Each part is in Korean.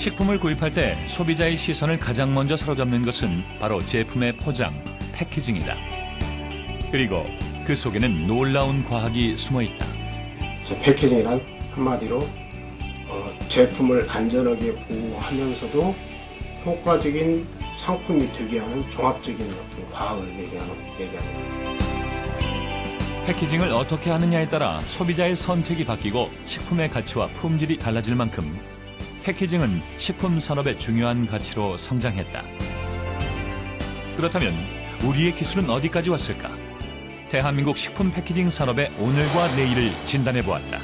식품을 구입할 때 소비자의 시선을 가장 먼저 사로잡는 것은 바로 제품의 포장, 패키징이다. 그리고 그 속에는 놀라운 과학이 숨어 있다. 제 패키징이란 한마디로 어, 제품을 안전하게 보호하면서도 효과적인 상품이 되게 하는 종합적인 어떤 과학을 얘기하는 얘기하는 패키징을 어떻게 하느냐에 따라 소비자의 선택이 바뀌고 식품의 가치와 품질이 달라질 만큼 패키징은 식품 산업의 중요한 가치로 성장했다. 그렇다면 우리의 기술은 어디까지 왔을까? 대한민국 식품 패키징 산업의 오늘과 내일을 진단해 보았다.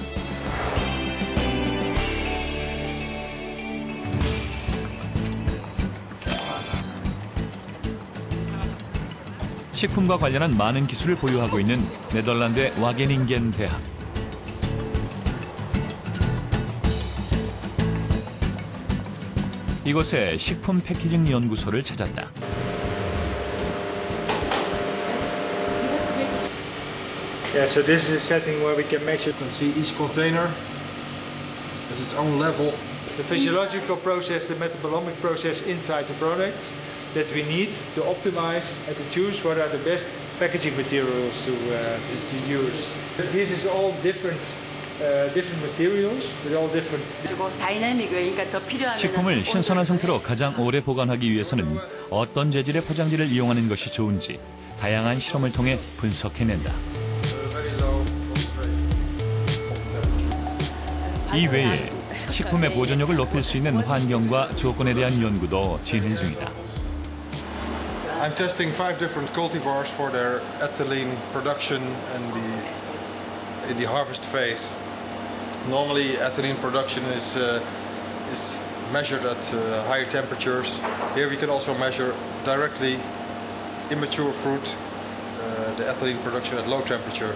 식품과 관련한 많은 기술을 보유하고 있는 네덜란드의 와게닝겐 대학. 이곳에 식품 패키징 연구소를 찾았다. Yeah, so this is a setting where we can measure You can see each container has its own level. the physiological process, the metabolomic process inside the products that we need to optimize and to choose what are the best packaging materials to, uh, to, to use. This is all different, uh, different materials with all different 그리고 다이나믹 웨이가 더 필요하면 식품을 신선한 상태로 가장 오래 보관하기 위해서는 어떤 재질의 포장지를 이용하는 것이 좋은지 다양한 실험을 통해 분석해낸다. 이 외에 식품의 보존력을 높일 수 있는 환경과 조건에 대한 연구도 진행 중이다. I'm testing five different cultivars for their ethylene production and the in the harvest phase. Normally, ethylene production is uh, is measured at uh, higher temperatures. Here, we can also measure directly immature fruit, uh, the ethylene production at low temperature,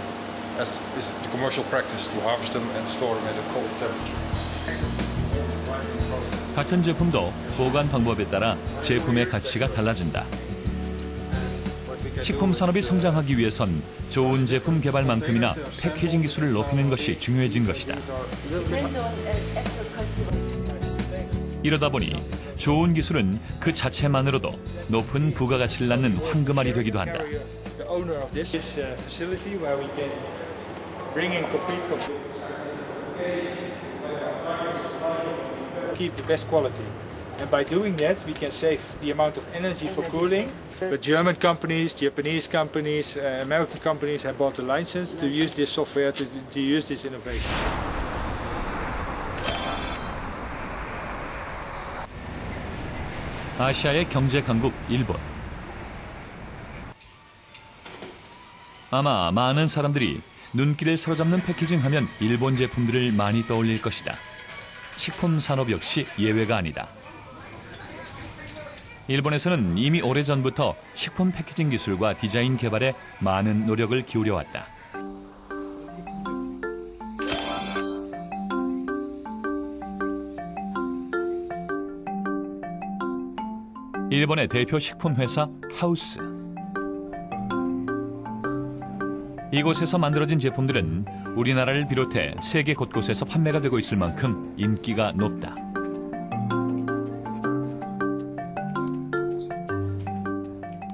as is the commercial practice to harvest them and store them at a cold temperature. 같은 제품도 보관 방법에 따라 제품의 가치가 달라진다. 식품 산업이 성장하기 위해선 좋은 제품 개발만큼이나 패키징 기술을 높이는 것이 중요해진 것이다. 이러다 보니 좋은 기술은 그 자체만으로도 높은 부가가치를 낳는 황금알이 되기도 한다. uh. But German companies, Japanese companies, uh, American companies have bought the license to use this software to, to use this innovation. 아시아의 경제 강국 일본. 아마 많은 사람들이 눈길을 사로잡는 패키징 하면 일본 제품들을 많이 떠올릴 것이다. 식품 산업 역시 예외가 아니다. 일본에서는 이미 오래전부터 식품 패키징 기술과 디자인 개발에 많은 노력을 기울여 왔다. 일본의 대표 식품 회사 하우스. 이곳에서 만들어진 제품들은 우리나라를 비롯해 세계 곳곳에서 판매가 되고 있을 만큼 인기가 높다.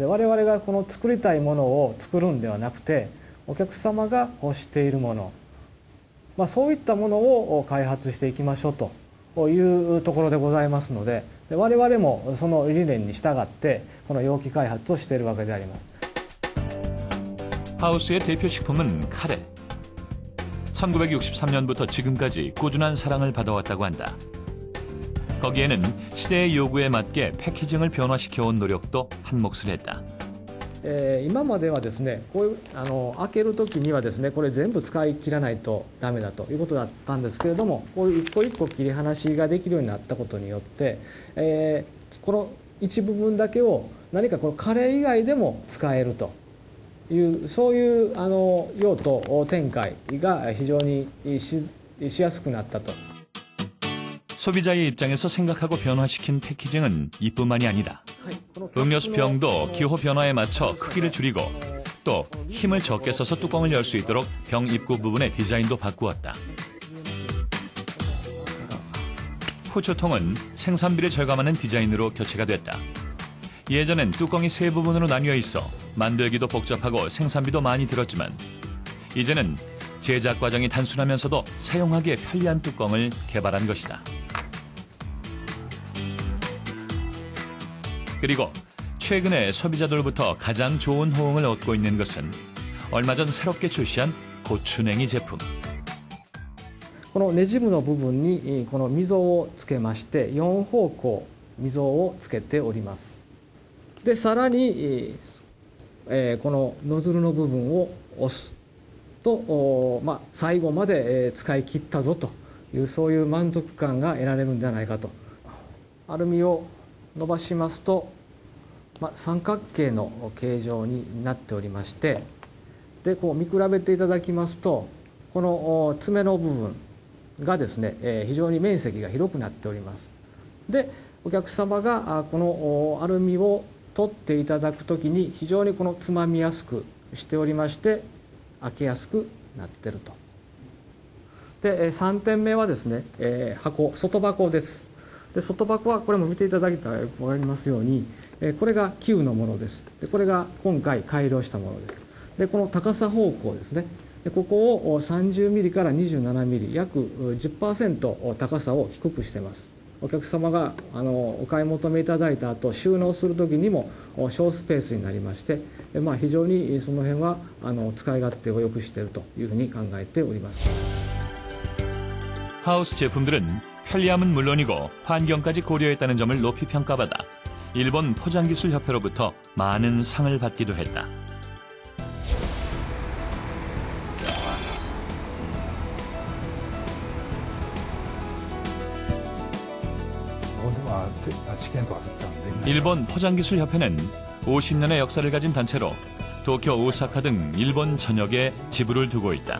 で我々がこの作りたいものを作るんではなくてお客様が欲しているもの、まあ、そういったものを開発していきましょうというところでございますのでで我々もその理念に従ってこの容器開発をしているわけであります 하우스의 대표 식품은 카레. 1963년부터 지금까지 꾸준한 사랑을 받아왔다고 한다. 거기에는 시대의 요구에 맞게 패키징을 변화시켜온 노력도 한 몫을 했다. えー今まではですねこういうあの開ける時にはですねこれ全部使い切らないとダメだということだったんですけれどもこういう一個一個切り離しができるようになったことによって、えー この一部分だけを何かこのカレー以外でも使えるというそういうあの用途展開が非常にししやすくなったと。 소비자의 입장에서 생각하고 변화시킨 패키징은 이뿐만이 아니다. 음료수 병도 기호 변화에 맞춰 크기를 줄이고 또 힘을 적게 써서 뚜껑을 열 수 있도록 병 입구 부분의 디자인도 바꾸었다. 후추통은 생산비를 절감하는 디자인으로 교체가 됐다. 예전엔 뚜껑이 세 부분으로 나뉘어 있어 만들기도 복잡하고 생산비도 많이 들었지만 이제는 제작 과정이 단순하면서도 사용하기에 편리한 뚜껑을 개발한 것이다. 그리고 최근에 소비자들로부터 가장 좋은 호응을 얻고 있는 것은 얼마 전 새롭게 출시한 고추냉이 제품. このネジ部の部分にこの溝をつけまして4方向溝をつけております。でさらに、えー、このノズルの部分を押すと、まあ、最後まで使い切ったぞというそういう満足感が得られるんじゃないかと。アルミを伸ばしますと、まあ、三角形の形状になっておりましてでこう見比べていただきますとこの爪の部分がですね、えー非常に面積が広くなっております。でお客様がこのアルミを取っていただくときに非常にこのつまみやすくしておりまして開けやすくなってると。で3点目はですね、えー箱外箱です。で外箱はこれも見ていただいたら分かりますようにえーこれが旧のものですでこれが今回改良したものですでこの高さ方向ですねでここを30ミリから27ミリ約10%高さを低くしてますお客様があのお買い求めいただいた後収納する時にもお小スペースになりましてでまあ、非常にその辺はあの使い勝手を良くしているというふうに考えております。 하우스 제품들은 편리함은 물론이고 환경까지 고려했다는 점을 높이 평가받아 일본 포장기술협회로부터 많은 상을 받기도 했다. 일본 포장기술협회는 50년의 역사를 가진 단체로 도쿄 오사카 등 일본 전역에 지부를 두고 있다.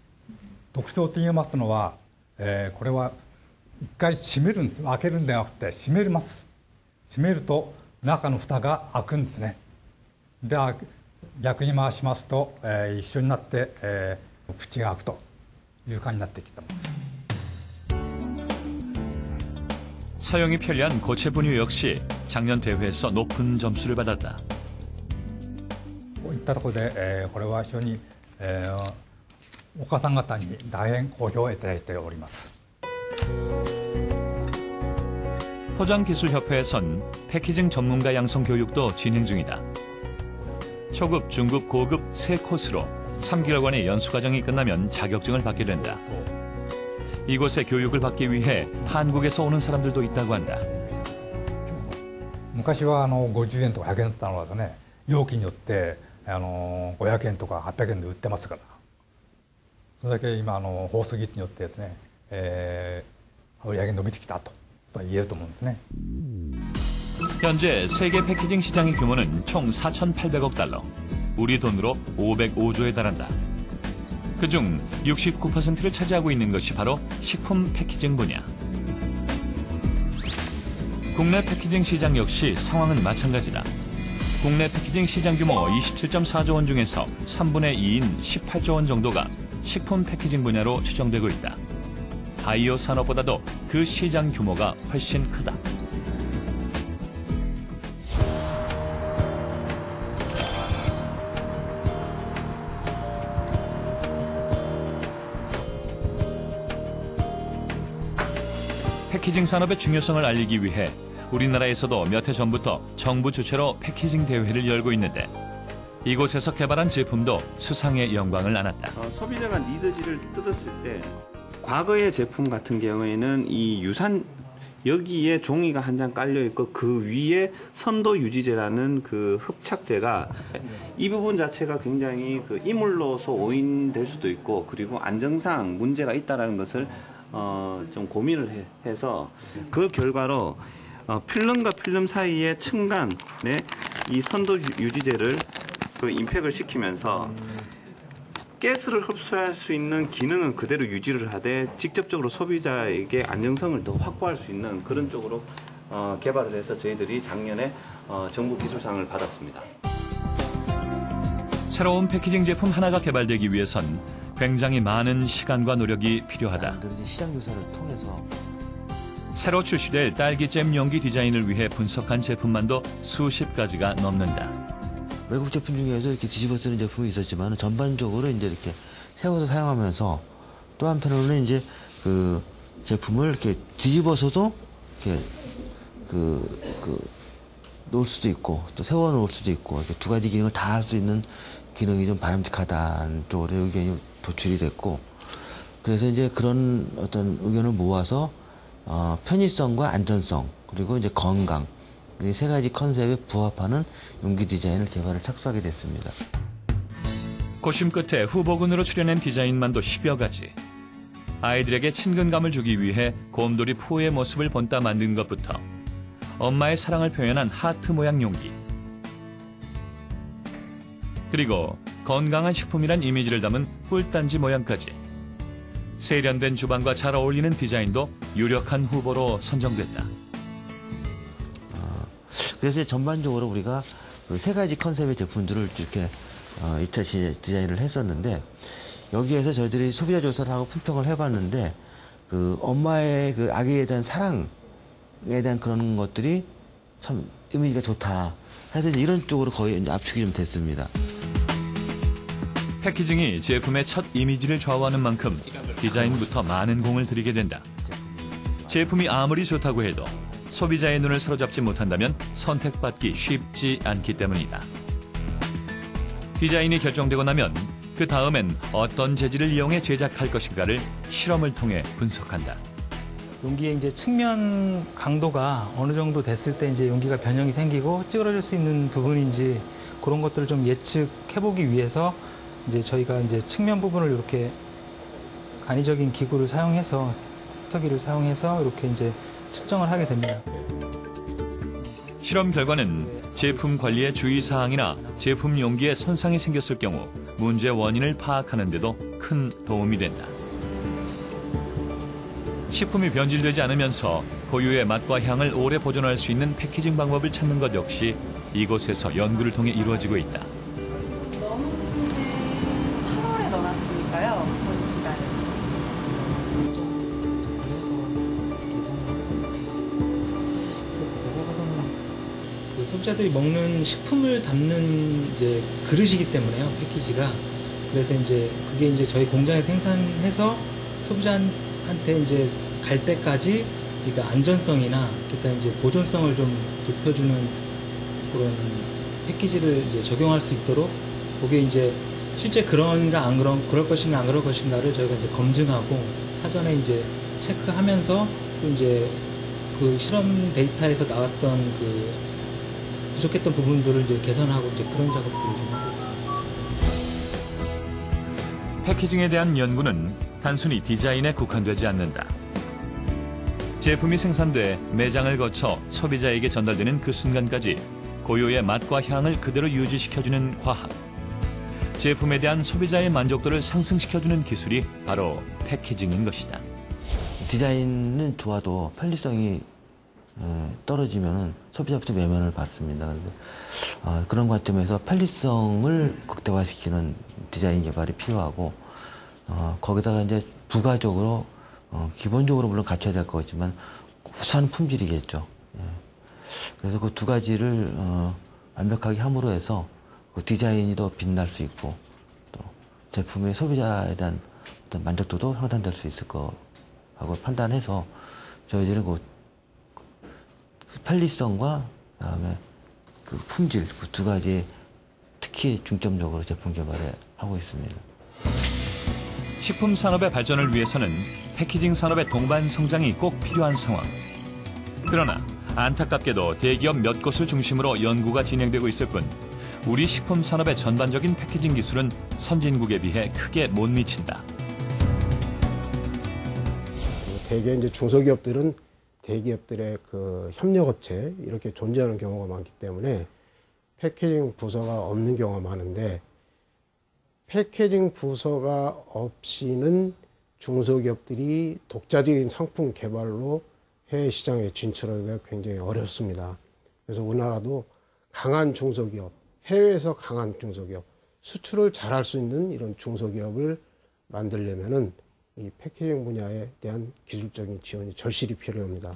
特徴と言いますのは、えーこれは一回閉めるんです開けるんではなくて閉めます閉めると中の蓋が開くんですねであ逆に回しますと、えー一緒になって、えー口が開くという感じになってきてます 사용이 편리한 고체 분유 역시 작년 대회에서 높은 점수를 받았다. こういったところで、えーこれは非常に、えー お母さん方に大変好評をいただいております 포장기술협회에선 패키징 전문가 양성 교육도 진행 중이다. 초급, 중급, 고급 세 코스로 3개월간의 연수 과정이 끝나면 자격증을 받게 된다. 이곳의 교육을 받기 위해 한국에서 오는 사람들도 있다고 한다. 昔はあの50円とか100円だったのがね容器によってあの500円とか800円で売ってますから それだけ今あの放送技術によってですね、えー売り上げ伸びてきたとと言えると思うんですね。 현재 세계 패키징 시장의 규모는 총 4,800억 달러, 우리 돈으로 505조에 달한다. 그중 69%를 차지하고 있는 것이 바로 식품 패키징 분야. 국내 패키징 시장 역시 상황은 마찬가지다. 국내 패키징 시장 규모 27.4조 원 중에서 3분의 2인 18조 원 정도가 식품 패키징 분야로 추정되고 있다. 바이오 산업보다도 그 시장 규모가 훨씬 크다. 패키징 산업의 중요성을 알리기 위해 우리나라에서도 몇 해 전부터 정부 주최로 패키징 대회를 열고 있는데 이곳에서 개발한 제품도 수상의 영광을 안았다. 어, 소비자가 니드지를 뜯었을 때 과거의 제품 같은 경우에는 이 유산 여기에 종이가 한 장 깔려 있고 그 위에 선도 유지제라는 그 흡착제가 이 부분 자체가 굉장히 그 이물로서 오인될 수도 있고 그리고 안정상 문제가 있다라는 것을 어, 좀 고민을 해, 해서 그 결과로 어, 필름과 필름 사이의 층간에 이 선도 유- 유지제를 그 임팩을 시키면서 가스를 흡수할 수 있는 기능은 그대로 유지를 하되 직접적으로 소비자에게 안정성을 더 확보할 수 있는 그런 쪽으로 어, 개발을 해서 저희들이 작년에 어, 정부 기술상을 받았습니다. 새로운 패키징 제품 하나가 개발되기 위해선 굉장히 많은 시간과 노력이 필요하다. 이제 시장 조사를 통해서 새로 출시될 딸기잼 용기 디자인을 위해 분석한 제품만도 수십 가지가 넘는다. 외국 제품 중에서 이렇게 뒤집어 쓰는 제품이 있었지만 전반적으로 이제 이렇게 세워서 사용하면서 또 한편으로는 이제 그 제품을 이렇게 뒤집어서도 이렇게 그, 그 놓을 수도 있고 또 세워 놓을 수도 있고 이렇게 두 가지 기능을 다 할 수 있는 기능이 좀 바람직하다는 쪽으로 의견이 도출이 됐고 그래서 이제 그런 어떤 의견을 모아서 어, 편의성과 안전성 그리고 이제 건강 이 세 가지 컨셉에 부합하는 용기 디자인을 개발을 착수하게 됐습니다. 고심 끝에 후보군으로 출연한 디자인만도 10여 가지. 아이들에게 친근감을 주기 위해 곰돌이 푸의 모습을 본따 만든 것부터 엄마의 사랑을 표현한 하트 모양 용기. 그리고 건강한 식품이란 이미지를 담은 꿀단지 모양까지. 세련된 주방과 잘 어울리는 디자인도 유력한 후보로 선정됐다. 그래서 전반적으로 우리가 그 세 가지 컨셉의 제품들을 이렇게 어, 2차 시 디자인을 했었는데 여기에서 저희들이 소비자 조사를 하고 품평을 해봤는데 그 엄마의 그 아기에 대한 사랑에 대한 그런 것들이 참 이미지가 좋다. 해서 이제 이런 쪽으로 거의 이제 압축이 좀 됐습니다. 패키징이 제품의 첫 이미지를 좌우하는 만큼 디자인부터 많은 공을 들이게 된다. 제품이 아무리 좋다고 해도 소비자의 눈을 사로잡지 못한다면 선택받기 쉽지 않기 때문이다. 디자인이 결정되고 나면 그 다음엔 어떤 재질을 이용해 제작할 것인가를 실험을 통해 분석한다. 용기의 이제 측면 강도가 어느 정도 됐을 때 이제 용기가 변형이 생기고 찌그러질 수 있는 부분인지 그런 것들을 좀 예측해보기 위해서 이제 저희가 이제 측면 부분을 이렇게 간이적인 기구를 사용해서 테스터기를 사용해서 이렇게 이제 측정을 하게 됩니다. 실험 결과는 제품 관리의 주의사항이나 제품 용기에 손상이 생겼을 경우 문제 원인을 파악하는 데도 큰 도움이 된다. 식품이 변질되지 않으면서 고유의 맛과 향을 오래 보존할 수 있는 패키징 방법을 찾는 것 역시 이곳에서 연구를 통해 이루어지고 있다. 소비자들이 먹는 식품을 담는 이제 그릇이기 때문에요 패키지가. 그래서 이제 그게 이제 저희 공장에 생산해서 소비자한테 이제 갈 때까지 그러니까 안전성이나 기타 이제 보존성을 좀 높여주는 그런 패키지를 이제 적용할 수 있도록 그게 이제 실제 그런가 안 그런 그럴 것인가 안 그럴 것인가를 저희가 이제 검증하고 사전에 이제 체크하면서 또 이제 그 실험 데이터에서 나왔던 그 부족했던 부분들을 이제 개선하고 이제 그런 작업들을 좀 하고 있습니다. 패키징에 대한 연구는 단순히 디자인에 국한되지 않는다. 제품이 생산돼 매장을 거쳐 소비자에게 전달되는 그 순간까지 고유의 맛과 향을 그대로 유지시켜주는 과학. 제품에 대한 소비자의 만족도를 상승시켜주는 기술이 바로 패키징인 것이다. 디자인은 좋아도 편리성이 어, 떨어지면은 소비자부터 외면을 받습니다. 그런데 어, 그런 관점에서 편리성을 극대화시키는 디자인 개발이 필요하고 어, 거기다가 이제 부가적으로 어, 기본적으로 물론 갖춰야 될것 같지만 우수한 품질이겠죠. 예. 그래서 그 두 가지를 어, 완벽하게 함으로 해서 그 디자인이 더 빛날 수 있고 또 제품의 소비자에 대한 어떤 만족도도 향상될 수 있을 거라고 판단해서 저희들은 그, 그 편리성과 그다음에 그 품질 그 두 가지 특히 중점적으로 제품 개발에 하고 있습니다. 식품 산업의 발전을 위해서는 패키징 산업의 동반 성장이 꼭 필요한 상황. 그러나 안타깝게도 대기업 몇 곳을 중심으로 연구가 진행되고 있을 뿐 우리 식품 산업의 전반적인 패키징 기술은 선진국에 비해 크게 못 미친다. 대개 이제 중소기업들은 대기업들의 그 협력업체 이렇게 존재하는 경우가 많기 때문에 패키징 부서가 없는 경우가 많은데 패키징 부서가 없이는 중소기업들이 독자적인 상품 개발로 해외 시장에 진출하기가 굉장히 어렵습니다. 그래서 우리나라도 강한 중소기업, 해외에서 강한 중소기업, 수출을 잘할 수 있는 이런 중소기업을 만들려면은 이 패키징 분야에 대한 기술적인 지원이 절실히 필요합니다.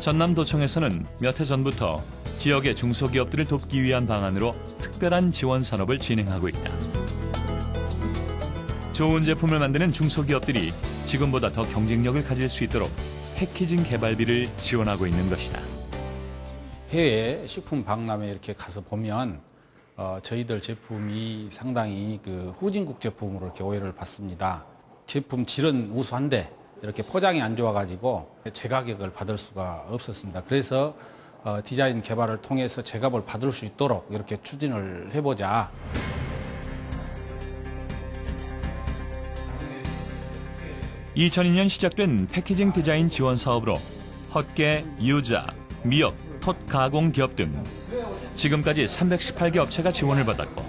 전남도청에서는 몇 해 전부터 지역의 중소기업들을 돕기 위한 방안으로 특별한 지원 산업을 진행하고 있다. 좋은 제품을 만드는 중소기업들이 지금보다 더 경쟁력을 가질 수 있도록 패키징 개발비를 지원하고 있는 것이다. 해외 식품 박람회 이렇게 가서 보면 어, 저희들 제품이 상당히 그 후진국 제품으로 이렇게 오해를 받습니다. 제품 질은 우수한데 이렇게 포장이 안 좋아가지고 제가격을 받을 수가 없었습니다. 그래서 어, 디자인 개발을 통해서 제값을 받을 수 있도록 이렇게 추진을 해보자. (2002년) 시작된 패키징 디자인 지원 사업으로 헛개, 유자, 미역, 톳 가공 기업 등 지금까지 318개 업체가 지원을 받았고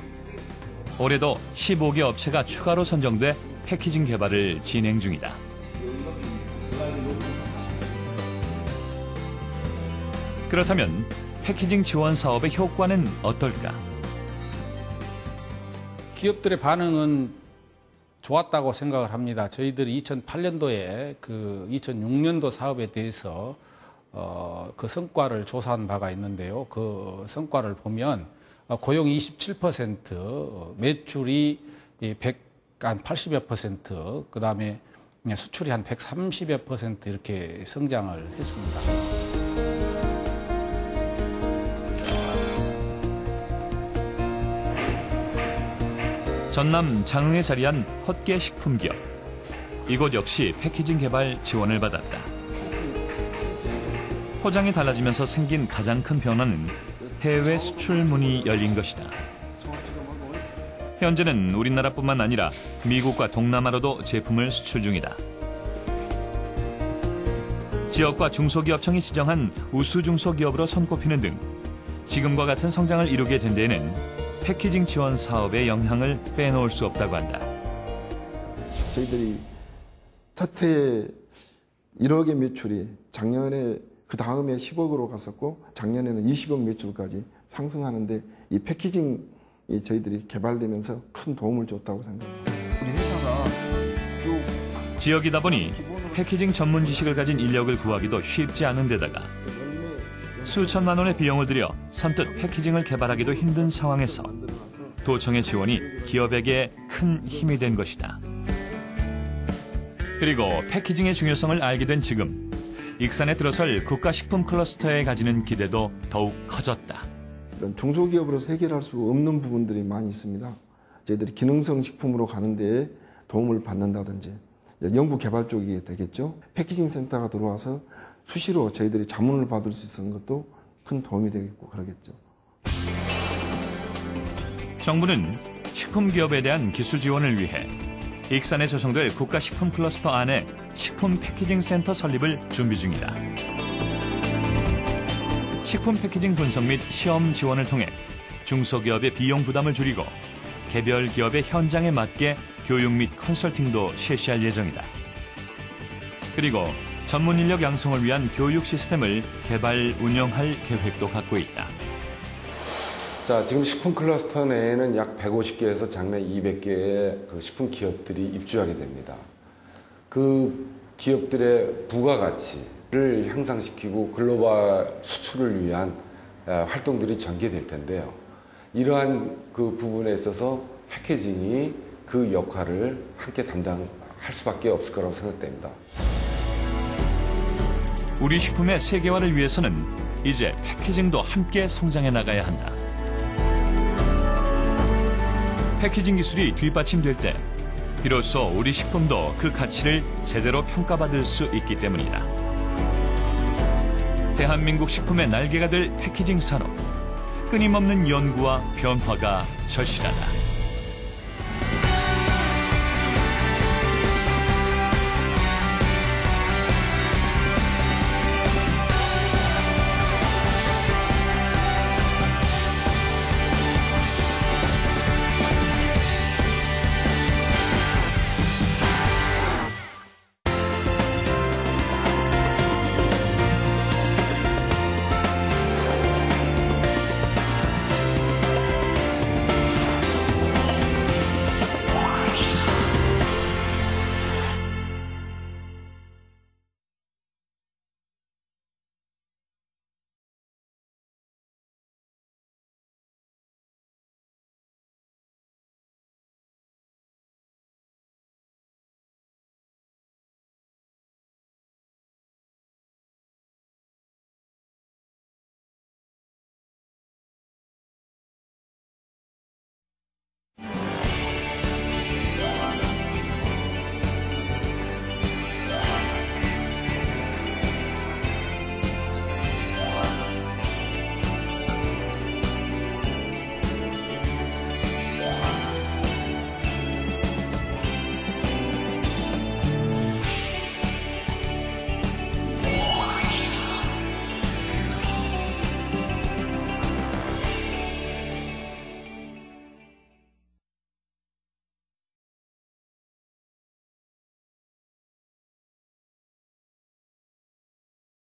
올해도 15개 업체가 추가로 선정돼 패키징 개발을 진행 중이다. 그렇다면 패키징 지원 사업의 효과는 어떨까? 기업들의 반응은 좋았다고 생각을 합니다. 저희들이 2008년도에 그 2006년도 사업에 대해서 어, 그 성과를 조사한 바가 있는데요. 그 성과를 보면 어, 고용이 27%, 매출이 100, 한 80여 퍼센트, 그 다음에 수출이 한 130여 퍼센트 이렇게 성장을 했습니다. 전남 장흥에 자리한 헛개 식품기업. 이곳 역시 패키징 개발 지원을 받았다. 포장이 달라지면서 생긴 가장 큰 변화는 해외 수출 문이 열린 것이다. 현재는 우리나라뿐만 아니라 미국과 동남아로도 제품을 수출 중이다. 지역과 중소기업청이 지정한 우수 중소기업으로 손꼽히는 등 지금과 같은 성장을 이루게 된 데에는 패키징 지원 사업의 영향을 빼놓을 수 없다고 한다. 저희들이 첫해 1억의 매출이 작년에 그 다음에 10억으로 갔었고 작년에는 20억 매출까지 상승하는데 이 패키징이 저희들이 개발되면서 큰 도움을 줬다고 생각합니다. 우리 회사가 쭉 지역이다 보니 패키징 전문 지식을 가진 인력을 구하기도 쉽지 않은 데다가 수천만 원의 비용을 들여 선뜻 패키징을 개발하기도 힘든 상황에서 도청의 지원이 기업에게 큰 힘이 된 것이다. 그리고 패키징의 중요성을 알게 된 지금 익산에 들어설 국가식품 클러스터에 가지는 기대도 더욱 커졌다. 이런 중소기업으로서 해결할 수 없는 부분들이 많이 있습니다. 저희들이 기능성 식품으로 가는 데 도움을 받는다든지 연구 개발 쪽이 되겠죠. 패키징 센터가 들어와서 수시로 저희들이 자문을 받을 수 있는 것도 큰 도움이 되겠고 그러겠죠. 정부는 식품 기업에 대한 기술 지원을 위해 익산에 조성될 국가식품 클러스터 안에 식품 패키징 센터 설립을 준비 중이다. 식품 패키징 분석 및 시험 지원을 통해 중소기업의 비용 부담을 줄이고 개별 기업의 현장에 맞게 교육 및 컨설팅도 실시할 예정이다. 그리고 전문 인력 양성을 위한 교육 시스템을 개발 운영할 계획도 갖고 있다. 자, 지금 식품 클러스터 내에는 약 150개에서 작년 200개의 그 식품 기업들이 입주하게 됩니다. 그 기업들의 부가가치를 향상시키고 글로벌 수출을 위한 활동들이 전개될 텐데요. 이러한 그 부분에 있어서 패키징이 그 역할을 함께 담당할 수밖에 없을 거라고 생각됩니다. 우리 식품의 세계화를 위해서는 이제 패키징도 함께 성장해 나가야 한다. 패키징 기술이 뒷받침될 때 비로소 우리 식품도 그 가치를 제대로 평가받을 수 있기 때문이다. 대한민국 식품의 날개가 될 패키징 산업. 끊임없는 연구와 변화가 절실하다.